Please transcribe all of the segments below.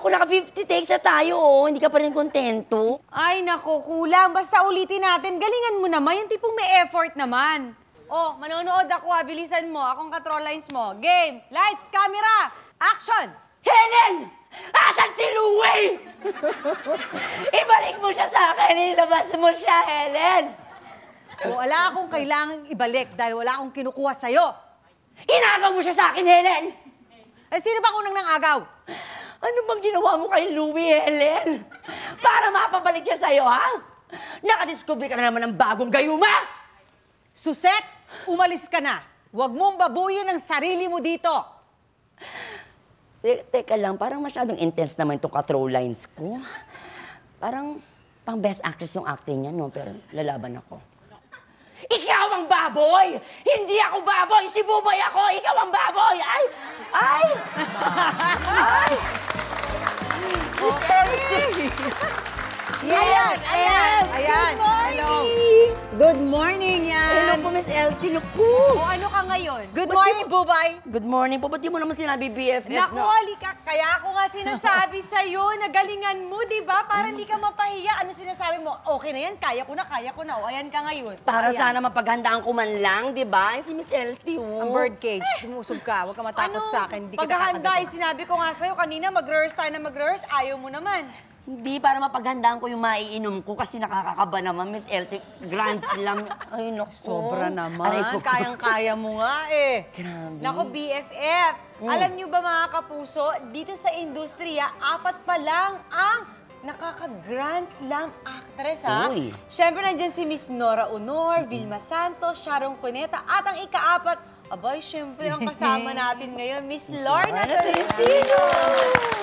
naku, naka 50 takes na tayo, oh. Hindi ka pa rin kontento. Ay, nako, kulang. Basta ulitin natin. Galingan mo naman. Yung tipong may effort naman. Oh, manonood ako ha. Bilisan mo. Akong control lines mo. Game, lights, camera, action! Helen! Asan si Louie? Ibalik mo siya sa akin. Ilabas mo siya, Helen. O, wala akong kailangang ibalik dahil wala akong kinukuha sa'yo. Inagaw mo siya sa akin, Helen. Eh, sino ba unang nang agaw? Ano bang ginawa mo kay Louie, Helen? Para mapabalik siya sa'yo, ha? Nakadiscover ka na naman ng bagong gayuma! Suset, umalis ka na. Huwag mong babuyin ang sarili mo dito. Se- teka lang, parang masyadong intense naman itong katrol lines ko. Parang pang best actress yung acting niya, no? Pero lalaban ako. Ikaw ang baboy! Hindi ako baboy! Si Buboy ako! Ikaw ang baboy! Ay! Ay! Good morning, Hello yan. po, Miss Elsie. Naku! O ano ka ngayon? Good morning, Bubay. Good morning po. Ba't di mo naman sinabi BFF? Naku, no? halika. Kaya ako nga sinasabi sa'yo na galingan mo, di ba? Para hindi ka mapahiya. Ano sinasabi mo? Okay na yan, kaya ko na, kaya ko na. O, ayan ka ngayon. Para Ayan. sana mapaghandaan ko man lang, di ba? Si Miss Elsie, oh. Ang birdcage, lumusog ka. Huwag ka matakot sa akin. Hindi paghahanda, eh, sinabi ko nga sa'yo, kanina mag-rehearse tayo na mag-rehearse, ayaw mo naman. Hindi, para mapaghandaan ko yung maiinom ko kasi nakakakaba naman, Miss Elsie. Grand Slam. Ay, naku. Sobra naman. Kayang-kaya mo nga eh. Grabe. Nako, BFF. Mm. Alam niyo ba mga kapuso, dito sa industriya, apat pa lang ang nakaka-Grand Slam actress, ha? Uy. Siyempre, nandyan si Miss Nora Honor, Vilma Santos, Sharon Cuneta, at ang ikaapat, abay, siyempre, ang kasama natin ngayon, Miss Lorna Lorna Tolentino.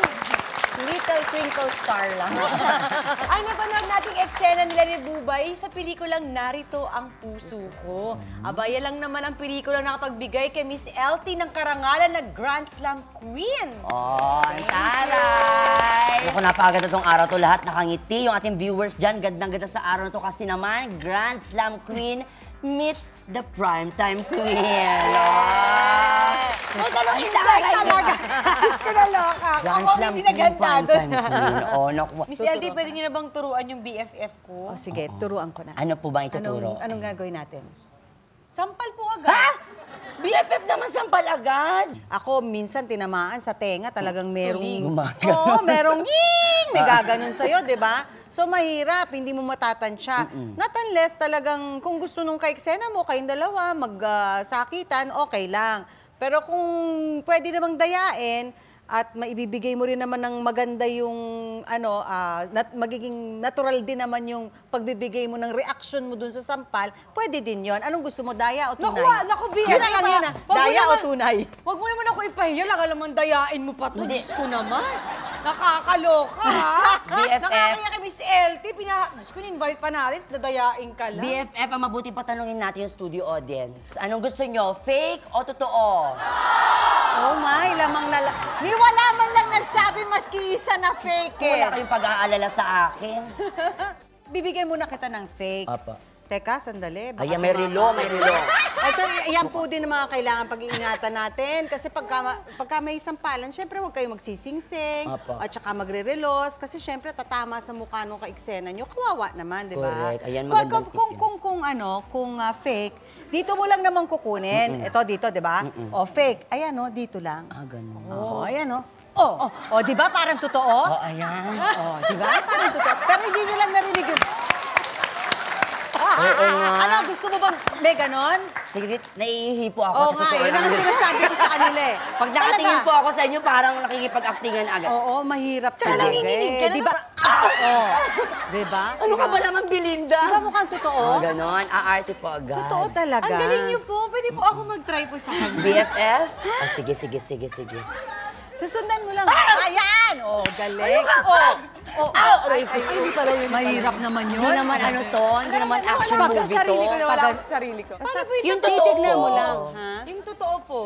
Little twinkle star lang. Ang napanood nating eksena nila ni Bubay sa pelikulang Narito ang Puso Ko. Abaya lang naman ang pelikulang nakapagbigay kay Miss Elty ng karangalan na Grand Slam Queen. Oh, ang taray! Naku, napakaganda tong araw to. Lahat nakangiti. Yung ating viewers dyan, gandang-ganda sa araw na to kasi naman, Grand Slam Queen meets the Primetime Queen. Oh, Ay, ganun Insight talaga. Diyos ko na loka. Grand Ako Slam ang Queen, pinaganda doon. Oh, naku. Miss Elty, pwede niyo na bang turuan yung BFF ko? O sige, turuan ko na. Ano po ba ituturo? Anong, anong gagawin natin? Sampal po agad. Ha? BFF naman sampal agad. Ako, minsan tinamaan sa tenga, talagang merong... Gumagano. Oo, merong ying! May gaganon sa'yo, di ba? So, mahirap, hindi mo matatansya. Not unless talagang, kung gusto nung kaiksena mo, kayong dalawa, magsakitan, okay lang. Pero kung pwede namang dayain, at maibibigay mo rin naman ng maganda yung ano ah, nat- magiging natural din naman yung pagbibigay mo ng reaction mo dun sa sampal, pwede din yon. Anong gusto mo, daya o tunay? Naku, ah, naku, BFF. Yun na lang yun ah. Daya o tunay? Huwag mo naman ako ipahiya. Laka naman dayain mo pa to. Hindi. Diyos ko naman. Nakakaloka, ha? BFF. Nakakaya kay Miss LT. Pina... Diyos ko, invite pa natin. Dadayain ka lang. BFF, ang mabuti patanungin natin yung studio audience. Anong gusto nyo, fake o totoo? Oh my, lamang lala. Ni wala man lang nagsabi maski isa na fake eh. wala kayong pag-aalala sa akin. Bibigyan muna kita ng fake. Apa. Teka, sandali. baka Ayan, may relo, may relo. Ito, yan po din ang mga kailangan pag-iingatan natin. Kasi pagka, pagka may sampalan, syempre huwag kayo magsisingsing. Apa. At saka magre-relos. Kasi syempre tatama sa mukha nung kaiksena nyo. Kawawa naman, di ba? Correct. Ayan, Kung- magandang kung, kung, kung, kung, ano, kung ah, fake, dito mo lang naman kukunin. Ito, dito, di ba? O, fake. Ayan, no, dito lang. Ah, ganun. Oo, ayan, no. Oh, oh, di ba? Parang totoo. Oh, ayan. Oh, di ba? Parang totoo. Pero hindi nyo lang narinig yung... Ah, Oo ah, ah, nga. Ano, gusto mo bang may ganon? Sige, naiihi po ako. Oo sa nga, totoo yun ang lang. sinasabi ko sa kanila eh. Pag nakatingin Talaga. po ako sa inyo, parang nakikipag-actingan agad. Oo, mahirap Saka talaga nanginginig ka eh. na Di ba? Ah, oo. Di ba? Ano ka ba naman, Belinda? Di ba mukhang totoo? Oh, ganon. Aarte po agad. Totoo talaga. Ang galing niyo po. Pwede po ako mag-try po sa kanya. BFF? Ah, sige, sige, sige, sige. Susundan mo lang. Ayan! Oh, galing. Ano ka ba? Oh, oh, Ah, oh, ay, ay, hindi pala yun. Mahirap naman yun. Hindi naman ano to, hindi naman action movie to. sarili ko na wala ako sa sarili ko. Paano po Yung yung totoo. Titignan mo lang, ha? Yung totoo po.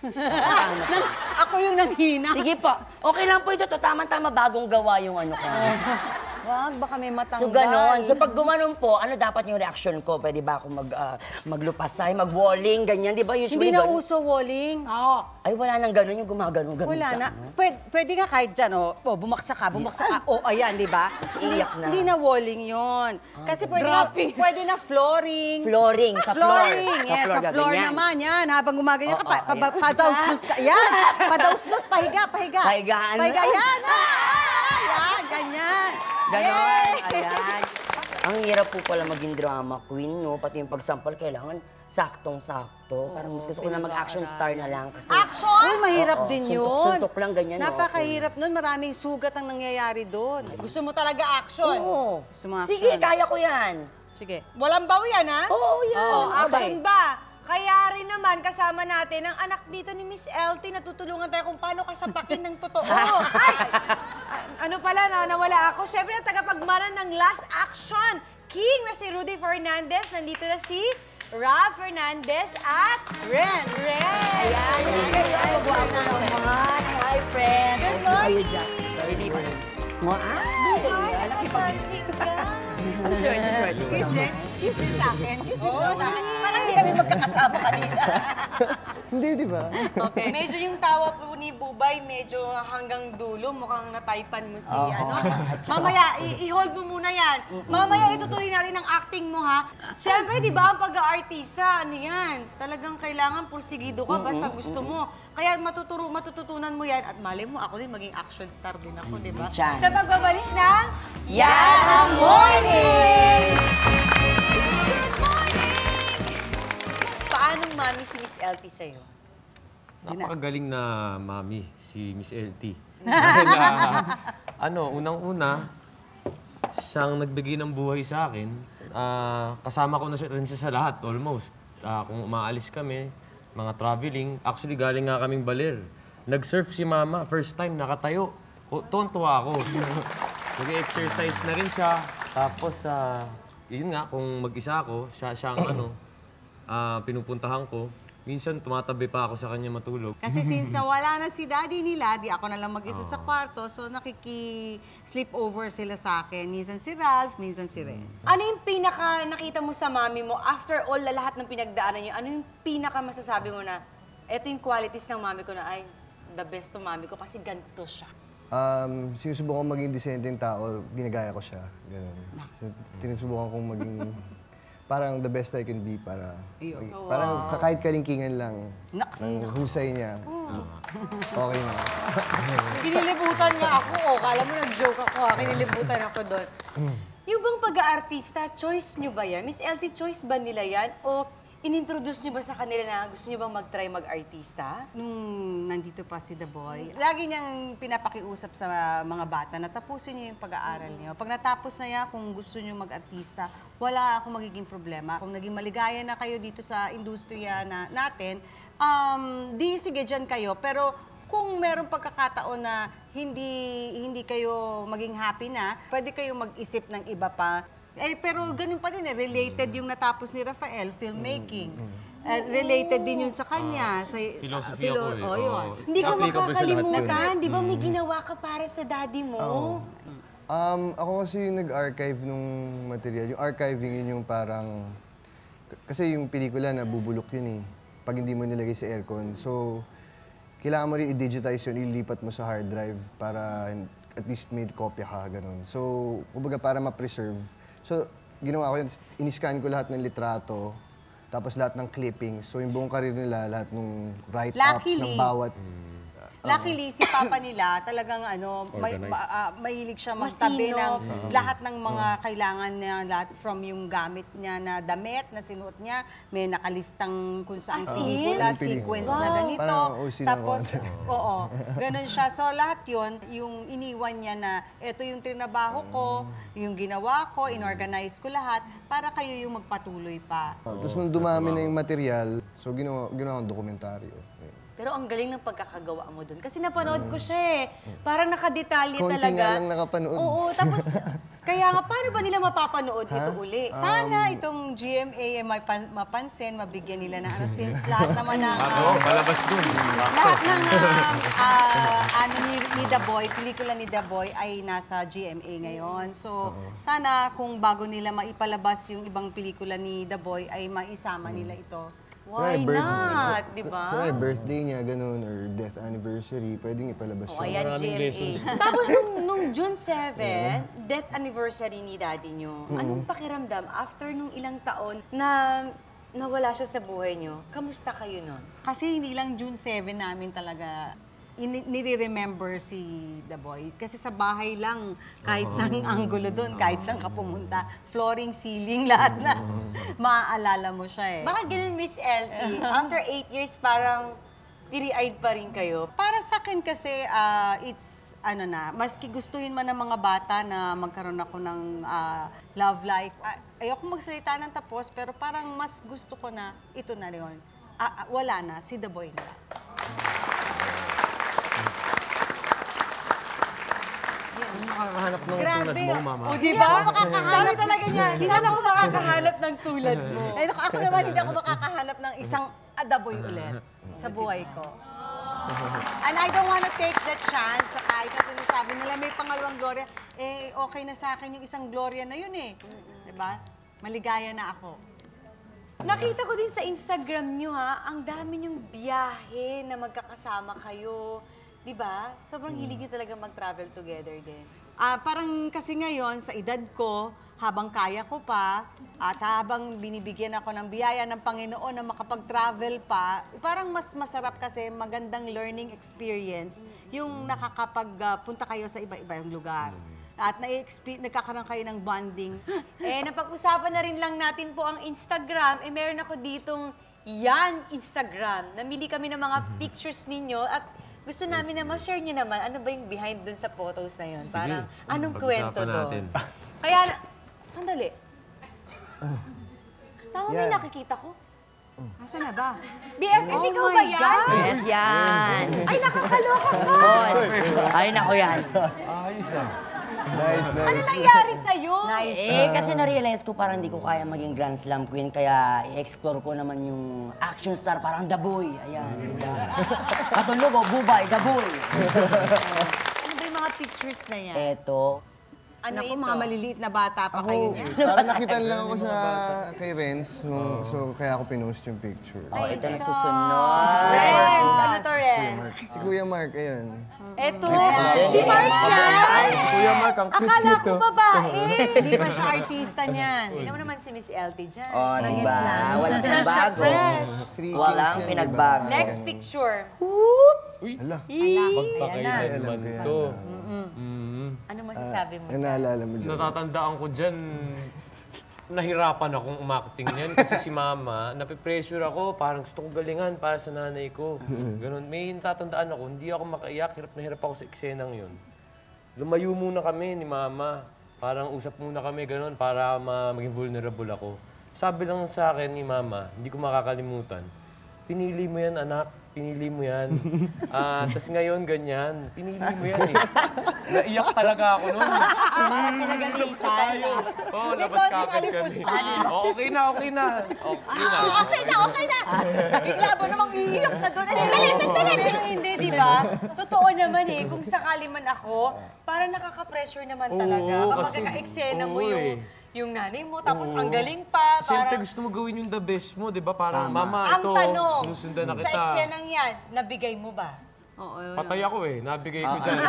Nang- ako yung nanghina. Sige po. Okay lang po ito. to. Tama-tama bagong gawa yung ano ko. Wag, baka may matanggal. So, ganon. So, pag gumanon po, ano dapat yung reaction ko? Pwede ba ako mag, ah, maglupasay, mag-walling, ganyan? Di ba usually Hindi na uso walling. Oo. Ay, wala nang ganon yung gumaganon. ganon Wala sa na. ano. Pwede, pwede nga kahit dyan, oh, oh bumaksak ka, bumaksak ka. Oh, ayan, di ba? Iyak na. hindi na walling yon. Kasi pwede na, dropping. pwede na flooring. Flooring, sa floor. Flooring, yes, sa floor, naman, yan. Habang gumaganyan ka, Oo, pa, pa, ayan. padausnos ka. Yan, padausnos, pahiga, pahiga. Pahigaan. Pahiga, yan. Ah, yan, ganyan. Ganon, ayan. Ang hirap po pala maging drama queen, no? Pati yung pagsampal, kailangan saktong-sakto. Parang mas gusto ko na mag-action star na lang. Kasi, Action! Uy, mahirap Oo, din suntok- yun. suntok lang, ganyan, no? Napakahirap nun. Maraming sugat ang nangyayari doon. Gusto mo talaga action? Oo. Gusto mo Sige, action? kaya ko yan. Sige. Walang baw yan, ha? Oo, yan. Oh, Okay. action ba? Kaya rin naman, kasama natin ang anak dito ni Miss LT, natutulungan tayo kung paano kasapakin ng totoo. Ay! Ano pala, na, nawala ako. Siyempre, ang tagapagmana ng last action, King na si Rudy Fernandez. Nandito na si Rob Fernandez at Ren. Ren. Ayan, ayan, magwapo naman. Hi, friend. Good morning. dyan. Hindi pa. Mo, ay! Nakipansin ka. Swerte ko Kiss din. Kiss din sa akin. Kiss din sa akin. Kami magkakasama kanina. Hindi, di ba? Okay. Medyo yung tawa po ni Bubay, medyo hanggang dulo, mukhang nataypan mo si Oo. ano. Mamaya, i- i-hold mo muna yan. Mamaya itutuloy natin ang acting mo ha. Siyempre, di ba, ang pag-aartista, ano yan, talagang kailangan pursigido ka basta gusto mo. Kaya matuturo, matututunan mo yan at malay mo, ako din maging action star din ako, di ba? Chance. Sa pagbabalik ng Yan ang morning! Mami si Miss LT sa'yo? Napakagaling na mami, si Miss LT. Dahil, ah, ano, unang-una, siyang nagbigay ng buhay sa akin. Ah, kasama ko na siya- rin siya sa lahat, almost. Ah, kung umaalis kami, mga traveling, actually galing nga kaming baler. Nag-surf si mama, first time, nakatayo. Tuwan-tuwa ako. Nag-exercise na rin siya. Tapos, ah, yun nga, kung mag-isa ako, siya siyang ano, ah, pinupuntahan ko. Minsan tumatabi pa ako sa kanya matulog. Kasi since nawala na si daddy nila, di ako na lang mag-isa sa kwarto, so nakiki-sleep over sila sa akin. Minsan si Ralph, minsan si Renz. Ano yung pinaka nakita mo sa mami mo after all na lahat ng pinagdaanan niyo? Ano yung pinaka masasabi mo na eto yung qualities ng mami ko na ay the best to mami ko kasi ganito siya. Um, sinusubukan kong maging disenteng tao, ginagaya ko siya. Ganun. Tinusubukan kong maging parang the best I can be para mag- parang ka- kahit kalingkingan lang Naks. ng husay niya. Okay na. Kinilibutan nga ako. Oh, kala mo nag-joke ako ha. Kinilibutan ako doon. Yung bang pag-aartista, choice nyo ba yan? Miss LT, choice ba nila yan? O inintroduce nyo ba sa kanila na gusto nyo bang mag-try mag-artista? Nung nandito pa si The Boy, lagi niyang pinapakiusap sa mga bata na tapusin niyo yung pag-aaral niyo. Pag natapos na yan, kung gusto niyo mag-artista, wala akong magiging problema. Kung naging maligaya na kayo dito sa industriya na, natin, um, di sige dyan kayo. Pero kung merong pagkakataon na hindi hindi kayo maging happy na, pwede kayo mag-isip ng iba pa. Eh, pero ganun pa din eh, related yung natapos ni Rafael, filmmaking. Eh, related din yun sa kanya. sa, Philosophy philo- ako eh. oh, yun. Oo. Hindi ko Applicable sa lahat makakalimutan. Di ba may ginawa ka para sa daddy mo? Um, ako kasi yung nag-archive nung material. Yung archiving yun yung parang... Kasi yung pelikula nabubulok yun eh. Pag hindi mo nilagay sa aircon. So, kailangan mo rin i-digitize yun, ilipat mo sa hard drive para at least may kopya ka, ganun. So, kumbaga para ma-preserve. So, ginawa ko yun, in-scan ko lahat ng litrato, tapos lahat ng clippings. So, yung buong karir nila, lahat ng write-ups Luckily, ng bawat... Luckily, si papa nila talagang ano, may, Organized. ma- ah, mahilig siya magtabi ng lahat ng mga kailangan niya, lahat from yung gamit niya na damit na sinuot niya, may nakalistang kung saan As in? pelikula, pelikula. sequence na Wow. ganito. Parang OC Tapos, oo, ganun siya. So lahat yun, yung iniwan niya na ito yung trinabaho ko, yung ginawa ko, inorganize ko lahat, para kayo yung magpatuloy pa. Oh, Tapos nung dumami na yung material, so ginawa, ginawa akong dokumentaryo. Pero ang galing ng pagkakagawa mo dun. Kasi napanood ko siya eh. Parang nakadetalye Konti talaga. nga lang nakapanood. Oo, tapos Kaya nga, paano ba nila mapapanood ito uli? Sana itong GMA ay mapan- mapansin, mabigyan nila na ano, since lahat naman ng... Oo, palabas dun. lahat ng ah, ah, ano ni, ni The Boy, pelikula ni The Boy ay nasa GMA ngayon. So, sana kung bago nila maipalabas yung ibang pelikula ni The Boy ay maisama nila ito. Why Kunwari, birth- not? Di ba? Kunwari, birthday niya, ganun, or death anniversary, pwedeng ipalabas O, yun. ayan, Maraming GMA. lessons. Tapos nung, nung June 7, death anniversary ni daddy nyo, anong pakiramdam after nung ilang taon na nawala siya sa buhay nyo? Kamusta kayo nun? Kasi hindi lang June 7 namin talaga nire-remember si The Boy. Kasi sa bahay lang, kahit saan anggulo doon, kahit saan ka pumunta, flooring, ceiling, lahat na maaalala mo siya eh. Bakit ganun, Miss LT? After 8 years, parang tiri-eyed pa rin kayo. Para sa akin kasi, ah, it's, ano na, maski gustuhin man ng mga bata na magkaroon ako ng ah, love life, ah, ayoko magsalita ng tapos, pero parang mas gusto ko na ito na rin. Ah, ah, wala na, si The Boy na. Makakahanap ng tulad Grabe. mo, mama. O, di ba? Sabi talaga niya, hindi naman ako makakahanap ng tulad mo. Ay, ako, ako naman, hindi ako makakahanap ng isang adaboy ulit sa buhay ko. And I don't want to take the chance sa kahit na sinasabi nila may pangalawang Gloria, eh okay na sa akin yung isang Gloria na yun eh. Diba? Maligaya na ako. Nakita ko din sa Instagram nyo ha, ang dami nyong biyahe na magkakasama kayo. Di ba? Sobrang hilig nyo talaga mag-travel together din. Ah, parang kasi ngayon, sa edad ko, habang kaya ko pa, at habang binibigyan ako ng biyaya ng Panginoon na makapag-travel pa, parang mas masarap kasi magandang learning experience yung nakakapag-punta kayo sa iba-ibang lugar. At na nagkakaroon kayo ng bonding. Eh, napag-usapan na rin lang natin po ang Instagram. Eh, meron ako ditong yan Instagram. Namili kami ng mga pictures ninyo at gusto namin na ma-share nyo naman ano ba yung behind dun sa photos na yun. Parang, anong Pag-usapan kwento to? natin. Kaya, sandali. Tama ba yung nakikita ko? Nasaan na ba? BFF, Oh ikaw my ba yan? God! Yes, yan. Ay, nakakaloka ka! Ay, nako yan. Ayos ah. Nice, Ano nice. nangyari sa'yo? Nice. Eh, kasi na-realize ko parang hindi ko kaya maging Grand Slam Queen, kaya i-explore ko naman yung action star, parang The Boy. Ayan. Katulog o, Bubay, The Boy. Ano ba yung mga pictures na yan? Eto. Ano Naku, ito? mga maliliit na bata pa Ako, kayo niya. parang nakita lang ako sa kay Renz, nung, so kaya ako pinost yung picture. Oh, ito na susunod. Renz! Ano to, Renz? Si Kuya Mark, ayun. Eto! Si Mark yan! Kuya Mark, ang cute Akala ko babae! Hindi pa siya artista niyan. Hindi naman naman si Miss LT dyan. Oh, diba? Walang na pinagbago. Walang yan, pinagbago. diba? Next picture. Ala, Pagpakailan Ayan naman Alam ko yan. Ano masasabi mo? ano naalala mo dyan? Natatandaan ko dyan, nahirapan akong umakting niyan kasi si mama, napipressure ako, parang gusto ko galingan para sa nanay ko. Ganun. May natatandaan ako, hindi ako makaiyak, hirap na hirap ako sa eksenang yun. Lumayo muna kami ni mama. Parang usap muna kami, ganun, para ma- maging vulnerable ako. Sabi lang sa akin ni mama, hindi ko makakalimutan, pinili mo yan anak, pinili mo yan. Ah, Tapos ngayon ganyan, pinili mo yan eh. Naiyak talaga ako noon. tayo. Oo, oh, labas konting kapit kami. alipustahan. Oh, okay na, okay na. Okay na. Okay na, okay na. Bigla mo namang iiyak na doon. Ay, dali, sandali. Pero hindi, di ba? Totoo naman eh, kung sakali man ako, parang nakaka-pressure naman Oo, talaga. Kapag kasi- ka-eksena mo oo yung, eh. Yung nanay mo, tapos Oo. ang galing pa. Siyempre Parang, gusto mo gawin yung the best mo, di ba? Parang, mama, ang ito, tanong, sinusundan na sa kita. eksenang yan, nabigay mo ba? Oo, Patay ako eh. Nabigay Ah, ko dyan. Ko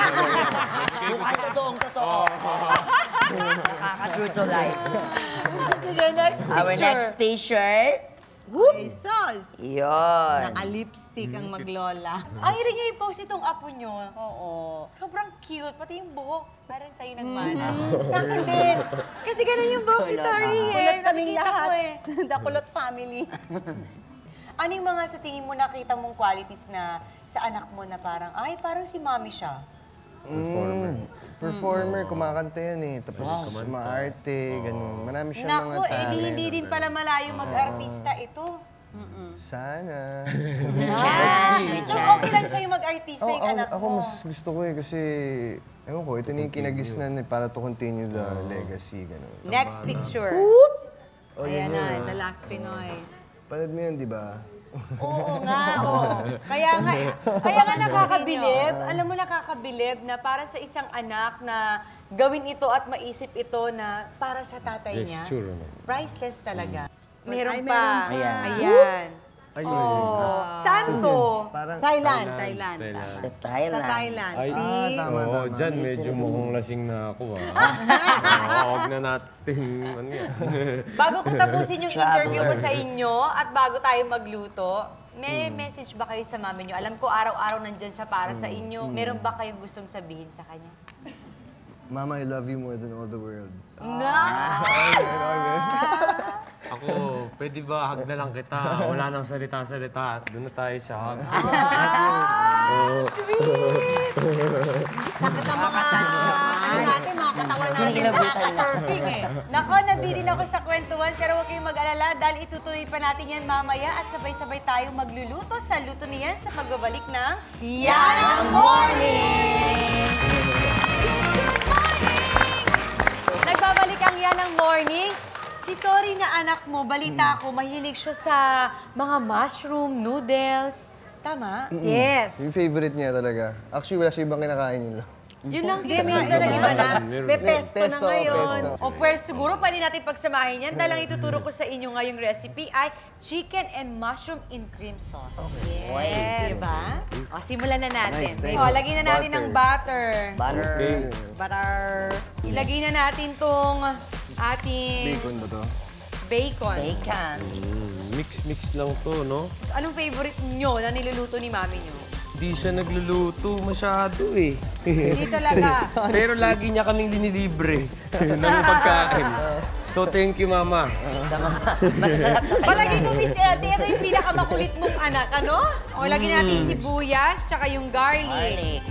Yung ang totoong totoo. Nakaka-true to life. Sige, next picture. Our next t-shirt. Ay, sos. Yun. Naka-lipstick ang maglola. Ang hiling niyo i-post itong apo nyo. Oo. Sobrang cute, pati yung buhok. Parang sa'yo nagmana. Sa akin din. Kasi ganun yung buhok ni Tori eh. Kulot kaming lahat. ko eh. The Kulot family. Ano yung mga sa tingin mo nakita mong qualities na sa anak mo na parang, ay, parang si mommy siya. Performer. Performer, kumakanta yan eh. Tapos maarte, ganun. Marami siyang mga Naku, eh, di, talent. hindi din pala malayo mag-artista ito. Sana. May So, okay lang sa'yo mag-artista Ako, yung anak ako mo. mas gusto ko eh kasi, ewan ko, ito na yung kinagisnan eh, para to continue the legacy, gano'n. Next picture. Oh, Ayan yun na, yun. The Last Pinoy. Panood mo yun, di ba? Oo nga, oo. Kaya nga, kaya nga nakakabilib, alam mo nakakabilib na para sa isang anak na gawin ito at maisip ito na para sa tatay niya. Priceless talaga. Meron Ay, pa. meron pa. Ayan. Ayan. Ayun. Oh. Saan to? Parang, Thailand, Thailand. Thailand. Sa Sa Thailand. Thailand. Ay, See? Ah, tama, Oo, tama. dyan medyo mukhang lasing na ako ah. Oo, Huwag na natin, ano yan. Bago ko tapusin yung interview ko sa inyo at bago tayo magluto, may message ba kayo sa mami nyo? Alam ko araw-araw nandyan siya para sa inyo. Meron ba kayong gustong sabihin sa kanya? Mama, I love you more than all the world. Na! Ako, pwede ba hug na lang kita? Wala nang salita-salita. Doon na tayo sa hug. Sakit ang mga, ano natin, mga katawan natin sa surfing eh. Nako, nabilin ako sa kwentuhan pero huwag kayong mag-alala dahil itutuloy pa natin yan mamaya at sabay-sabay tayong magluluto sa luto niyan sa pagbabalik ng Yan ang morning! Ng morning. Si Tori na anak mo, balita ko, mahilig siya sa mga mushroom, noodles. Tama? Yes. Yung favorite niya talaga. Actually, wala siya ibang kinakain yun lang. Yun lang Hindi, minsan nag-iba na. May pesto na ngayon. pesto. O pwes, siguro pwede natin pagsamahin yan. Dahil ang ituturo ko sa inyo ngayong recipe ay chicken and mushroom in cream sauce. Okay. Diba? O, simulan na natin. Nice, thank o, you. lagyan na natin ng butter. Butter. Okay. Butter. Ilagay na natin tong ating Bacon ba to? bacon. Bacon. Mix-mix lang to, no? Anong favorite nyo na niluluto ni mami nyo? Di siya nagluluto masyado eh. Hindi talaga. Pero lagi niya kaming linilibre ng pagkain. So thank you, Mama. Masasarap na Palagi mo, Miss Elty, ito yung pinakamakulit mong anak, ano? O, lagyan natin sibuyas, tsaka yung garlic. garlic.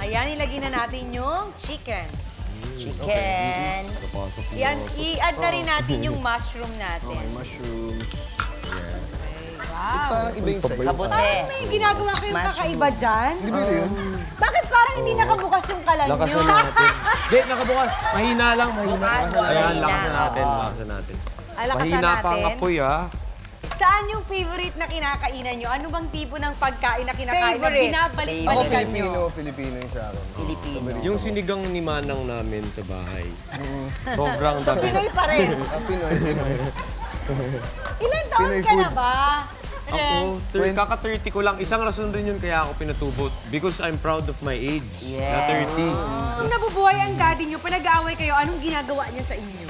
Ayan, ilagay na natin yung chicken. Chicken. Yan, i-add na rin natin yung mushroom natin. Okay, mushroom. Wow. Parang iba yung size. Kabote. May ginagawa kayong Mushroom. kakaiba dyan? Hindi ba ito yun? Bakit parang hindi nakabukas yung kalan nyo? Lakasan natin. Di, nakabukas. Mahina lang, mahina. Bukas, Ayan, mahina. lakasan natin, Oo. lakasan natin. Ay, lakasan Mahina pa ang natin. apoy, ha? Saan yung favorite na kinakainan nyo? Ano bang tipo ng pagkain na kinakain na Favorite. Ako binabalik-balikan nyo? Filipino, Filipino yung sa akin. Filipino. Yung sinigang ni Manang namin sa bahay. Sobrang dami. Pinoy pa rin. Ah, Pinoy, Pinoy. Ilan taon Pinoy ka na food. ba? Ako, thir- kaka-30 ko lang. Isang rason rin yun kaya ako pinatubot. Because I'm proud of my age. Na Yes. 30. Kung nabubuhay ang daddy nyo, pinag-aaway kayo, anong ginagawa niya sa inyo?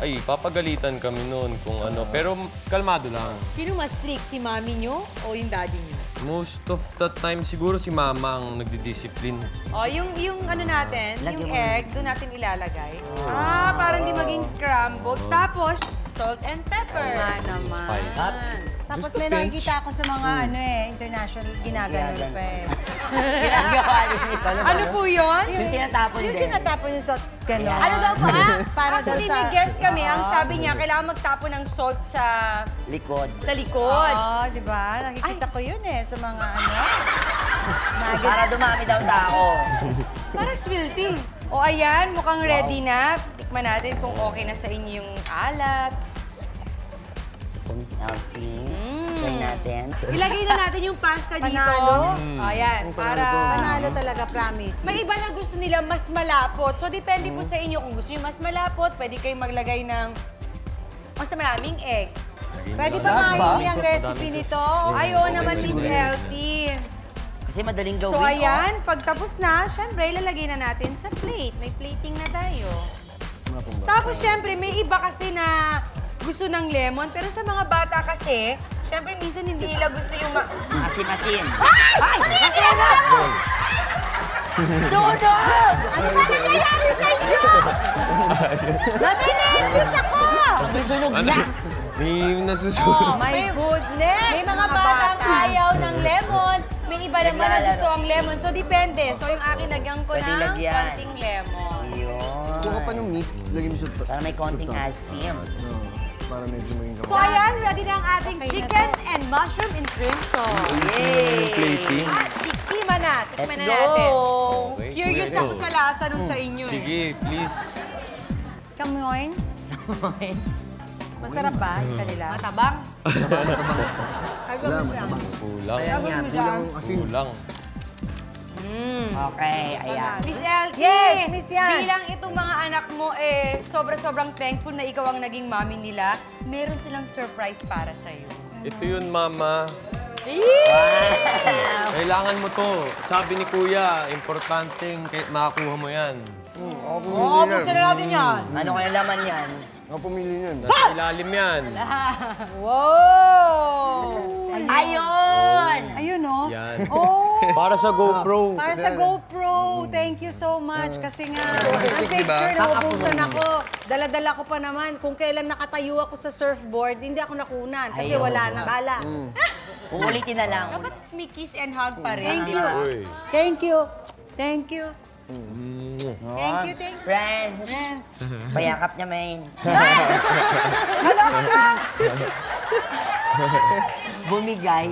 Ay, papagalitan kami noon kung ano. Pero kalmado lang. Sino mas strict, si mami nyo o yung daddy nyo? Most of the time, siguro si Mama ang nagdi-discipline. O, yung, yung ano natin, Lagyan yung mo. egg, doon natin ilalagay. Ah, para hindi maging scrambled. Tapos, salt and pepper. Nga naman. Spice. Tapos Just may nakikita ako sa mga ano eh, international ginaganon Ginaganon. pa eh. Ginagawa nila. Ano po yun? Yung tinatapon Yung din. tinatapon yung salt ganon. Ano daw po, ah? Para Actually, daw sa- may guest kami. Ang sabi niya, kailangan magtapon ng salt sa Likod. sa likod. Oo, di ba? Nakikita ko yun eh sa mga ano. Para dumami daw tao. Para swilty. O ayan, mukhang ready na. Tikman natin kung okay na sa inyo yung alat. Ito, Miss Elsie. Mm. Try natin. Ilagay na natin yung pasta dito. Panalo. Ayan, para... Panalo talaga, promise. May iba na gusto nila mas malapot. So, depende po sa inyo. Kung gusto nyo mas malapot, pwede kayong maglagay ng mas maraming egg. Pwede ba mahingi ang recipe nito? Ay, oo naman, Miss Healthy. Kasi madaling gawin. So, oh. ayan, pagtapos na, syempre, ilalagay na natin sa plate. May plating na tayo. Tapos, syempre, may iba kasi na gusto ng lemon. Pero sa mga bata kasi, syempre, minsan hindi nila gusto yung... Ma- Asim-asim. Ay! Kasi na! Sunog! Ano ba nangyayari sa inyo? Natinervyos ako! Susunog Ano? na. May Oh, nasusunod. My may- goodness! May mga batang ayaw ng lemon. May iba naman na Naglalaro. gusto ang lemon. So, depende. So, yung akin, lagyan ko Pwede ng lagyan. konting lemon. Yun. Kuha ka pa ng meat, lagyan mo sa... Para may konting asim. Para medyo maging So ayan, ready na ang ating chicken and mushroom in shrimp sauce. Yay! Plating. At tiktima na. Let's Tikman na go! natin. Okay. Curious ako sa lasa nung sa inyo eh. Sige, please. Kamoy. Masarap ba yung kanila? Matabang. Wala, matabang. Kulang. Nga. Kulang Kulang. Okay, ayan. Miss Elsie, Yes, Miss Yan. bilang itong mga anak mo eh, sobra-sobrang thankful na ikaw ang naging mami nila, meron silang surprise para sa'yo. Ito yun, Mama. Kailangan mo to. Sabi ni Kuya, importanteng makakuha mo yan. Hmm, ako Oo, oh, buksan na natin yan. Ano kaya laman yan? Ako pumili niyan. Nasa ilalim yan. Wow! Ayun! Ayun, no? Yan. Oh! Para sa GoPro. Para sa GoPro. Thank you so much. Kasi nga, ang make diba? sure naubusan ako. Dala-dala ko pa naman. Kung kailan nakatayo ako sa surfboard, hindi ako nakunan. Kasi Ayun. wala na bala. Uulitin na lang. Dapat may kiss and hug pa rin. Thank you. Thank you. Thank you. Mm. Thank you, thank you. Friends, Yes. payakap niya, main. Bumigay.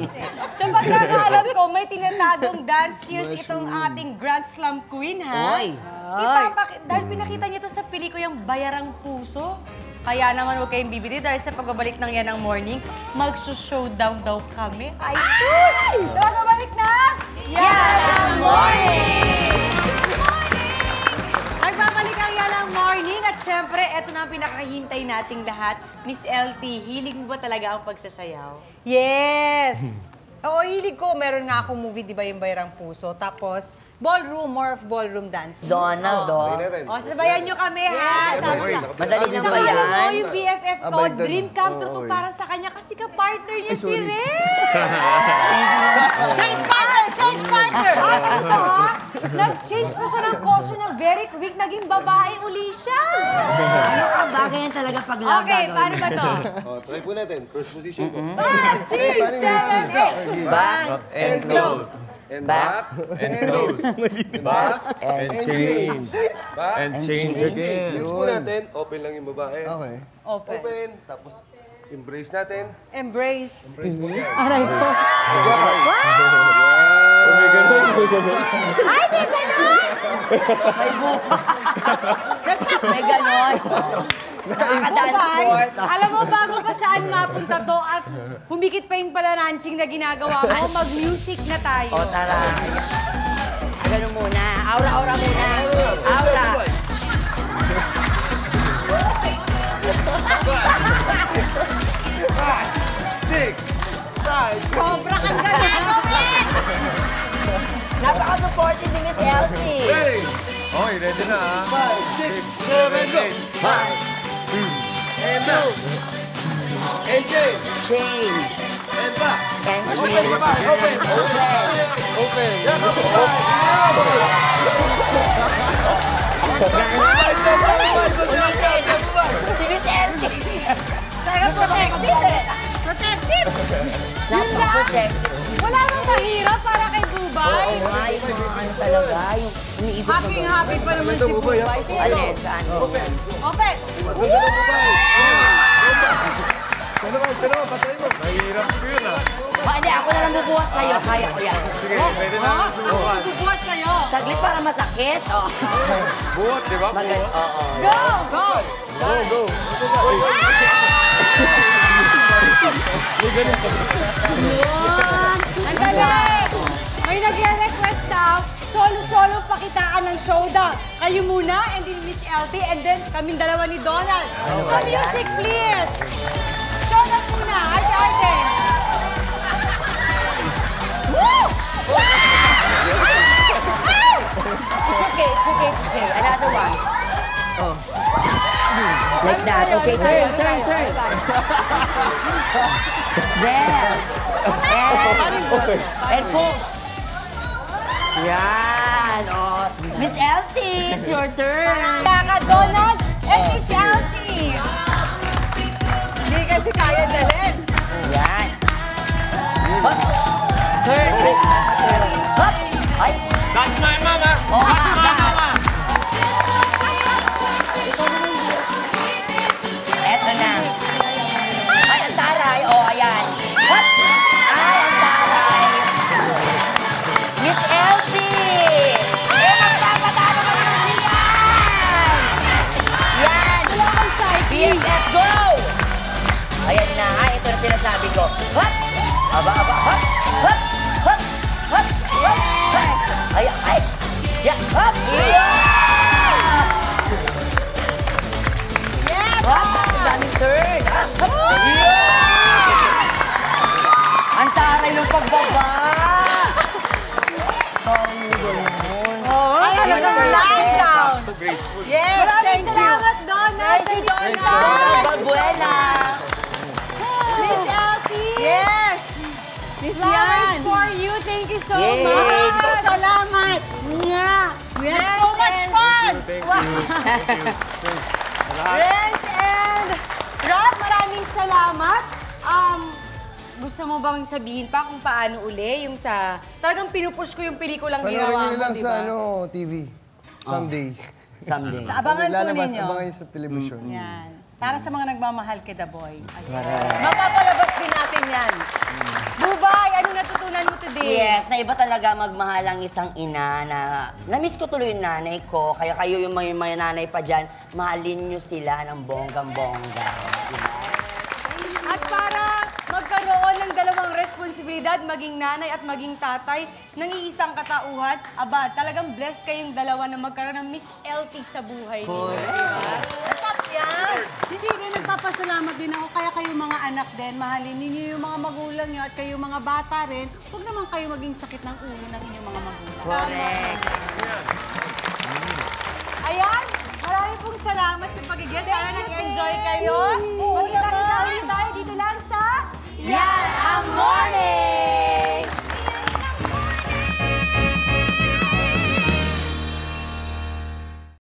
Sa pagkakaalam ko, may tinatagong dance skills itong ating Grand Slam Queen, ha? Oy. Ipapaki- dahil pinakita niya to sa pelikulang Bayarang Puso. Kaya naman huwag kayong bibili dahil sa pagbabalik ng yan ng morning, magsushowdown daw kami. Ay, sus! Babalik na! Yan ang morning! Yan ang morning at syempre, eto na ang pinakahintay nating lahat. Miss LT, hilig mo ba talaga ang pagsasayaw? Yes! Oo, hilig ko. Meron nga akong movie, di ba, yung Bayrang Puso. Tapos, ballroom, more of ballroom dancing. Donald, oh. O, sabayan nyo kami, ha? Sabi na. Madali lang ba Tsaka alam mo, yan? yung BFF Ah, ko, baliktad. dream come true to para sa kanya kasi ka-partner niya si sorry. Ren. Change partner! Change partner! At ito ha, nag-change pa siya ng kosyo na very quick, naging babae uli siya. Ano ka? Bagay yan talaga pag love Okay, paano ba to? Oh, try po natin. First position po. Five, six, seven, eight. Back And close. And Back. back. And close. Back. and change. Back. And change again. Next po natin, open lang yung babae. Okay. Open. Open. Tapos, embrace natin. Embrace. Embrace po yan. Aray ko. May ganon. Nakaka-dance sport. Alam mo, bago pa saan mapunta to at humigit pa yung palaranching na ginagawa mo, mag-music na tayo. O, tara. Ganun muna. Aura, aura muna. Napaka-supportive ni Miss Elsie. Ready. Okay, ready na ha? Five, six, seven, go. Five. And back. And change. Change. And back. And Open, change. babae. Open. Open. Open. Si Miss Elsie. Talaga protective. Protective! Napaka-protect. Wala nang mahirap para kay Dubai. Oo nga, yung mga ano talaga, yung iniisip Happy ko. happy pa naman si Dubai. Alin, saan? Open. Open! Siya naman, siya naman. Patay mo. Mahirap ko yun ah. Oh, hindi, ako na lang bubuhat sa'yo. Kaya ko yan. Sige, pwede na lang subukan. Bubuhat sa'yo. Saglit para masakit. Oh. Buhat, di ba? Magal Oo. Go! Go! Go, go. Ang galing! May nagre-request daw, solo-solo pakitaan ng showdown. Kayo muna, and then Miss LT, and then kaming dalawa ni Donald. So music, please! Showdown muna, ate Arden. Woo! It's okay, it's okay, it's okay. Another one. Oh. Like that. Okay, turn, turn, turn. There. And, and pose. Yan. Oh. Miss Elsie, it's your turn. Kaka Donald and eh, Miss LT. Hindi kasi kaya dalhin. Yan. Hop. Turn. Oh. Hop. Ay. That's my Yeah, hop. Yeah! Yes! Hop, ang daming turn. Hop. Yeah! Ang taray ng pagbaba. Ang ganun. Oo, talagang lying down. Yes, Maraming thank you. salamat, Donna. Thank you, Donna. Buena. Miss Elsie. Yes! Miss Yan! You. Thank you so Yay. much. Salamat! Nga! We had so much fun! Renz and Rob, maraming salamat. Um, gusto mo bang sabihin pa kung paano uli yung sa... Talagang pinupush ko yung pelikulang ginawa mo, lang di sa ba? ano, TV. Someday. Someday. Sa abangan po ninyo. abangan nyo sa television. Yan. Para sa mga nagmamahal kay The Boy. Ayan. Mapapalabas din natin yan. Bubay, ano natutunan mo today? Yes, na iba talaga magmahal ang isang ina na na-miss ko tuloy yung nanay ko. Kaya kayo yung may, may nanay pa dyan, mahalin nyo sila ng bonggang-bongga. Diba? At para magkaroon ng dalawang responsibilidad, maging nanay at maging tatay, ng iisang katauhan, aba, talagang blessed kayong dalawa na magkaroon ng Miss LT sa buhay niyo. Diba? Ayan. Hindi din nagpapasalamat din ako. Kaya kayo mga anak din, mahalin ninyo yung mga magulang nyo at kayo mga bata rin. Huwag naman kayo maging sakit ng ulo ng inyong mga magulang. Correct. Ayan. Marami pong salamat sa pagigil. Sana nag-enjoy kayo. Magkita-kita ulit tayo dito lang sa Yan ang Morning!